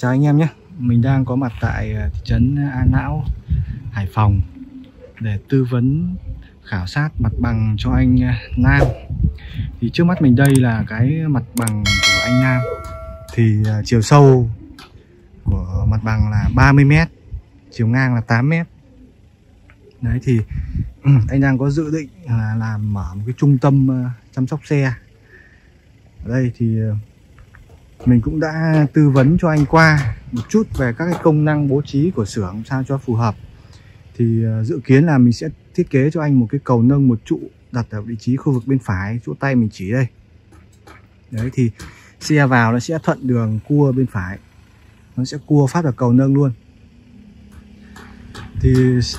chào anh em nhé. Mình đang có mặt tại ờ, thị trấn An Lão, Hải Phòng Để tư vấn khảo sát mặt bằng cho anh ờ, Nam. Thì trước mắt mình đây là cái mặt bằng của anh Nam. Thì ờ, chiều sâu của mặt bằng là 30m Chiều ngang là 8m Đấy thì anh đang có dự định là làm mở một cái trung tâm chăm sóc xe. Ở đây thì mình cũng đã tư vấn cho anh qua một chút về các cái công năng bố trí của xưởng sao cho phù hợp. Thì ờ, dự kiến là mình sẽ thiết kế cho anh một cái cầu nâng một trụ đặt ở vị trí khu vực bên phải, chỗ tay mình chỉ đây. Đấy, thì xe vào nó sẽ thuận đường cua bên phải. Nó sẽ cua phát vào cầu nâng luôn. Thì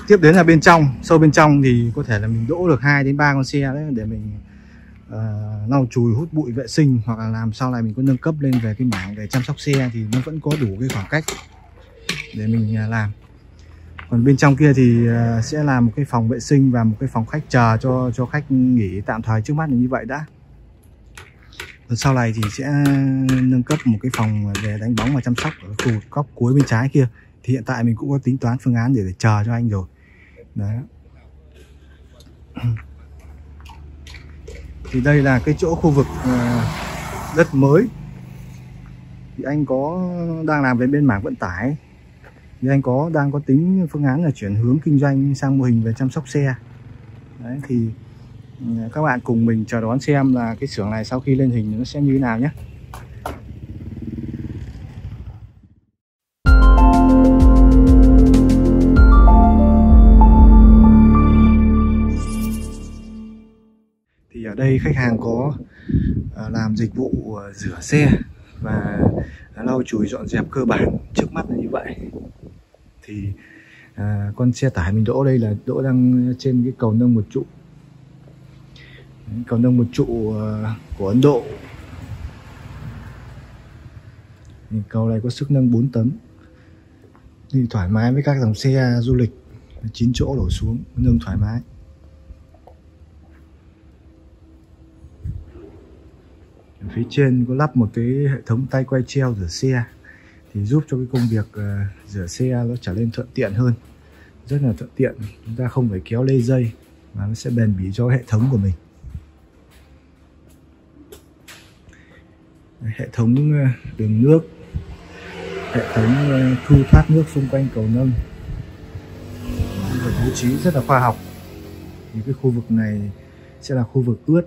tiếp đến là bên trong, sâu bên trong thì có thể là mình đỗ được 2 đến 3 con xe đấy để mình uh, lau chùi hút bụi vệ sinh hoặc là làm sau này mình có nâng cấp lên về cái mảng để chăm sóc xe thì nó vẫn có đủ cái khoảng cách để mình uh, làm. Còn bên trong kia thì uh, sẽ là một cái phòng vệ sinh và một cái phòng khách chờ cho cho khách nghỉ tạm thời trước mắt là như vậy đã. Còn sau này thì sẽ nâng cấp một cái phòng để đánh bóng và chăm sóc ở khu góc cuối bên trái kia. Thì hiện tại mình cũng có tính toán phương án để, để chờ cho anh rồi. Đấy thì đây là cái chỗ khu vực ờ, đất mới. Thì anh có đang làm về bên mảng vận tải. Thì anh có, đang có tính phương án là chuyển hướng kinh doanh sang mô hình về chăm sóc xe. Đấy, thì ừ, các bạn cùng mình chờ đón xem là cái xưởng này sau khi lên hình nó sẽ như thế nào nhé. Đây khách hàng có ờ, làm dịch vụ ờ, rửa xe và lau chùi dọn dẹp cơ bản trước mắt là như vậy. Thì à, con xe tải mình đỗ đây là đỗ đang trên cái cầu nâng một trụ. Cầu nâng một trụ của Ấn Độ. Cầu này có sức nâng 4 tấn thì thoải mái với các dòng xe du lịch 9 chỗ đổ xuống nâng thoải mái. Phía trên có lắp một cái hệ thống tay quay treo rửa xe thì giúp cho cái công việc uh, rửa xe nó trở nên thuận tiện hơn. Rất là thuận tiện chúng ta không phải kéo lê dây mà nó sẽ bền bỉ cho hệ thống của mình. Hệ thống ờ, đường nước hệ thống ờ, thu thoát nước xung quanh cầu nâng. Được bố trí rất là khoa học. Thì cái khu vực này sẽ là khu vực ướt.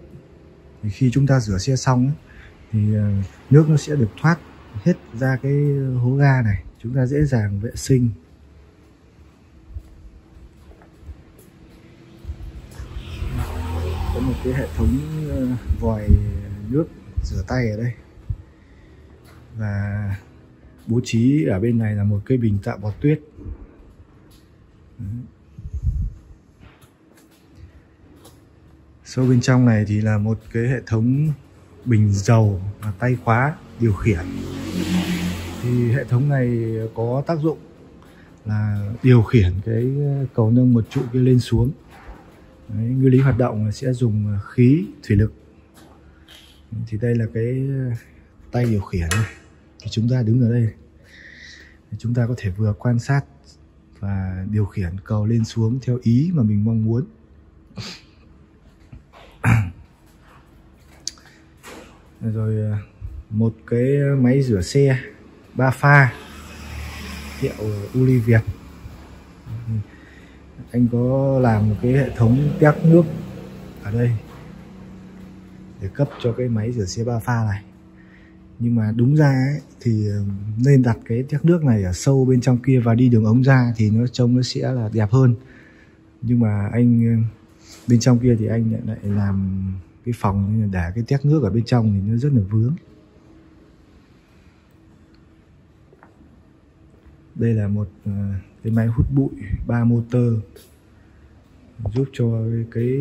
Thì khi chúng ta rửa xe xong ấy thì ờ, nước nó sẽ được thoát hết ra cái hố ga này. Chúng ta dễ dàng vệ sinh. Có một cái hệ thống ờ, vòi nước rửa tay ở đây. Và bố trí ở bên này là một cây bình tạo bọt tuyết. Sâu bên trong này thì là một cái hệ thống bình dầu và tay khóa điều khiển. Thì hệ thống này có tác dụng là điều khiển cái cầu nâng một trụ kia lên xuống. Đấy, nguyên lý hoạt động sẽ dùng khí thủy lực. Thì đây là cái tay điều khiển thì chúng ta đứng ở đây. Chúng ta có thể vừa quan sát và điều khiển cầu lên xuống theo ý mà mình mong muốn. Rồi à, một cái à, máy rửa xe ba pha hiệu Uli Việt anh có làm một cái hệ thống tét nước ở đây để cấp cho cái máy rửa xe ba pha này. Nhưng mà đúng ra ấy, thì à, nên đặt cái tét nước này ở sâu bên trong kia và đi đường ống ra thì nó trông nó sẽ là đẹp hơn. Nhưng mà anh bên trong kia thì anh lại làm cái phòng để cái tét nước ở bên trong thì nó rất là vướng. Đây là một ờ, cái máy hút bụi ba motor, giúp cho cái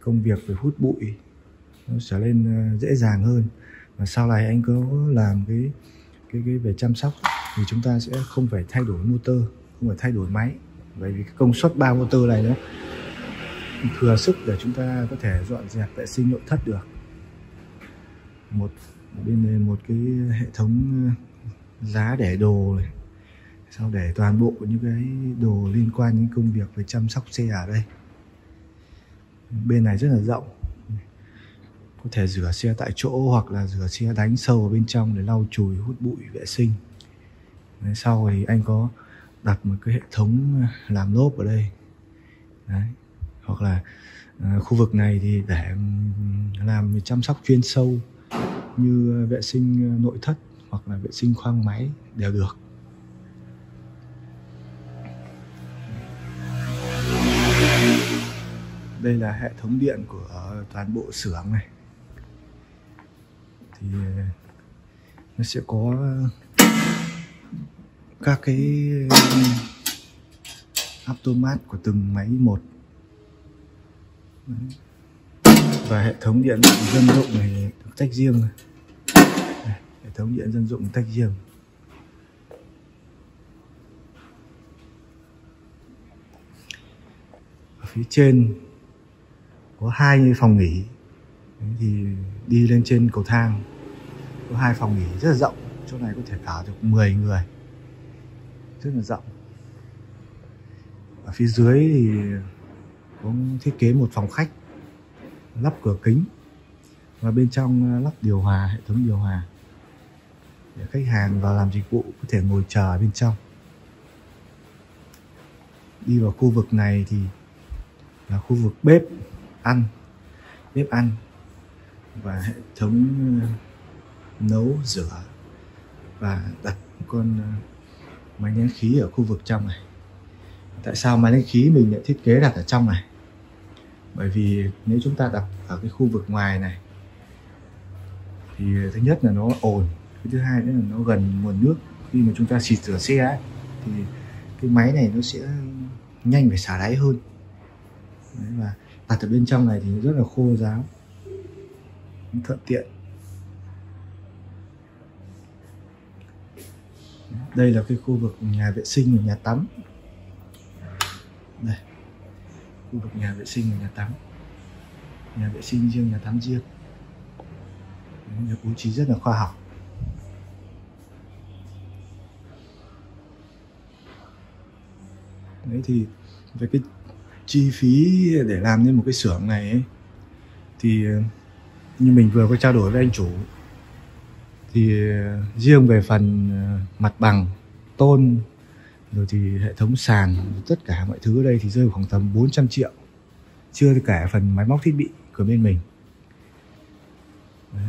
công việc về hút bụi nó trở nên ờ, dễ dàng hơn. Và sau này anh có làm cái cái cái về chăm sóc thì chúng ta sẽ không phải thay đổi motor, không phải thay đổi máy. Bởi vì cái công suất ba motor này nó thừa sức để chúng ta có thể dọn dẹp vệ sinh nội thất được. Một bên này một cái hệ thống ờ, giá để đồ này. Sau để toàn bộ những cái đồ liên quan đến công việc về chăm sóc xe ở đây. Bên này rất là rộng. Có thể rửa xe tại chỗ hoặc là rửa xe đánh sâu ở bên trong để lau chùi hút bụi vệ sinh. Đấy, sau thì anh có đặt một cái hệ thống ờ, làm lốp ở đây. Đấy hoặc là uh, khu vực này thì để làm chăm sóc chuyên sâu như ờ, vệ sinh ờ, nội thất hoặc là vệ sinh khoang máy đều được. Đây là hệ thống điện của toàn bộ xưởng này. Thì nó sẽ có các cái automat của từng máy một và hệ thống điện dân dụng này được tách riêng. Hệ thống điện dân dụng tách riêng. Ở phía trên có hai phòng nghỉ. Thì đi lên trên cầu thang có hai phòng nghỉ rất là rộng. Chỗ này có thể cả được 10 người. Rất là rộng. Ở phía dưới thì cũng thiết kế một phòng khách, lắp cửa kính và bên trong ờ, lắp điều hòa, hệ thống điều hòa để khách hàng vào làm dịch vụ có thể ngồi chờ bên trong. Đi vào khu vực này thì là khu vực bếp ăn bếp ăn và hệ thống ờ, nấu rửa và đặt con ờ, máy nén khí ở khu vực trong này. Tại sao máy nén khí mình lại thiết kế đặt ở trong này? Bởi vì nếu chúng ta đặt ở cái khu vực ngoài này thì thứ nhất là nó ồn cái thứ hai nữa là nó gần nguồn nước. Khi mà chúng ta xịt rửa xe ấy, thì cái máy này nó sẽ nhanh phải xả đáy hơn. Đấy, và đặt ở bên trong này thì rất là khô ráo thuận tiện. Đây là cái khu vực nhà vệ sinh và nhà tắm. Đây khu vực nhà vệ sinh và nhà tắm. Nhà vệ sinh riêng nhà tắm riêng. Được bố trí rất là khoa học. Đấy thì về cái chi phí để làm nên một cái xưởng này ấy, thì ờ, như mình vừa có trao đổi với anh chủ thì ờ, riêng về phần ờ, mặt bằng tôn rồi thì hệ thống sàn, tất cả mọi thứ ở đây thì rơi khoảng tầm 400 triệu. Chưa kể phần máy móc thiết bị của bên mình. Đấy.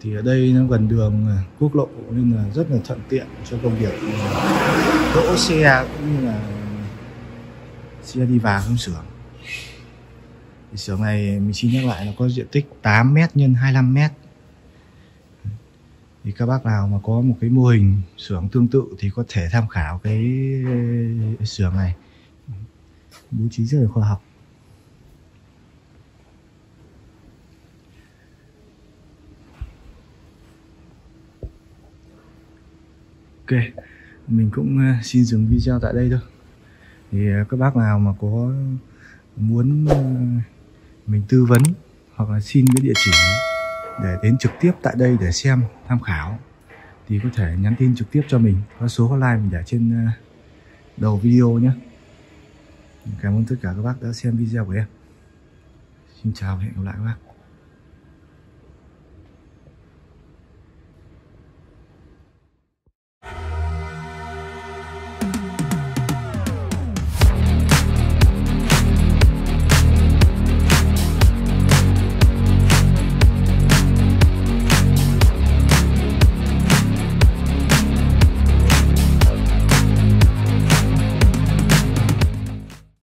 thì ở đây nó gần đường à, quốc lộ, nên là rất là thuận tiện cho công việc đỗ xe cũng như là xe đi vào trong xưởng. Thì xưởng này mình xin nhắc lại là có diện tích 8 m x 25 m thì các bác nào mà có một cái mô hình xưởng tương tự thì có thể tham khảo cái xưởng này. Bố trí rất là khoa học. Ok mình cũng ờ, xin dừng video tại đây thôi. Thì ờ, các bác nào mà có muốn ờ, mình tư vấn hoặc là xin cái địa chỉ để đến trực tiếp tại đây để xem, tham khảo thì có thể nhắn tin trực tiếp cho mình. Có số hotline mình để trên đầu video nhé. Cảm ơn tất cả các bác đã xem video của em. Xin chào và hẹn gặp lại các bác.